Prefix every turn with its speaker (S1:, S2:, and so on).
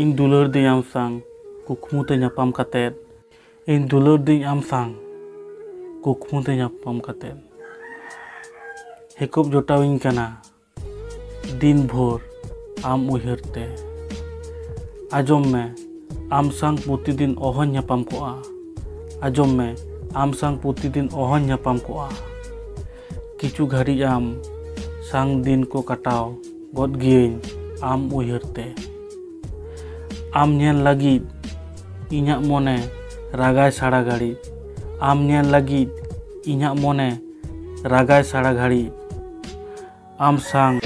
S1: ᱤᱧ ᱫᱩᱞᱟᱹᱲ ᱫᱟᱹᱧ ᱟᱢ ᱥᱟᱶ ᱠᱩᱠᱢᱩ ᱛᱮ ᱧᱟᱯᱟᱢ ᱠᱟᱛᱮᱫ ᱤᱧ ᱫᱩᱞᱟᱹᱲ ᱫᱟᱹᱧ ᱟᱢ ᱥᱟᱶ ᱠᱩᱠᱢᱩ ᱛᱮ ᱧᱟᱯᱟᱢ ᱠᱟᱛᱮᱫ ᱦᱮᱠᱚᱵ ᱡᱚᱴᱟᱣᱤᱧ ᱠᱟᱱᱟ ᱫᱤᱱ ᱵᱷᱳᱨ ᱟᱢ ᱩᱭᱦᱟᱹᱨ ᱛᱮ ᱟᱸᱡᱚᱢ ᱢᱮ ᱟᱢ ᱥᱟᱶ ᱯᱨᱚᱛᱤᱫᱤᱱ ᱚᱦᱚᱧ ᱧᱟᱯᱟᱢ ᱠᱚᱜᱼᱟ ᱟᱸᱡᱚᱢ ᱢᱮ ᱟᱢ ᱥᱟᱶ ᱯᱨᱚᱛᱤᱫᱤᱱ ᱚᱦᱚᱧ ᱧᱟᱯᱟᱢ ᱠᱚᱜᱼᱟ ᱠᱤᱪᱷᱩ ᱜᱷᱟᱹᱲᱤᱡ ᱟᱢ ᱥᱟᱶ ᱫᱤᱱ ᱠᱚ ᱠᱟᱴᱟᱣ ᱜᱚᱫ ᱜᱤᱭᱟᱹᱧ ᱟᱢ ᱩᱭᱦᱟᱹᱨ ᱛᱮ ᱟᱢ ᱧᱮᱞ ᱞᱟᱹᱜᱤᱫ ᱤᱧᱟᱹᱜ ᱢᱚᱱᱮ ᱨᱟᱜᱟᱭ ᱥᱟᱨᱟ ᱜᱷᱟᱹᱲᱤᱡ ᱟᱢ ᱧᱮᱞ ᱞᱟᱹᱜᱤᱫ ᱤᱧᱟᱹᱜ ᱢᱚᱱᱮ ᱨᱟᱜᱟᱭ ᱥᱟᱨᱟ ᱜᱷᱟᱹᱲᱤᱡ ᱟᱢ ᱥᱟᱶ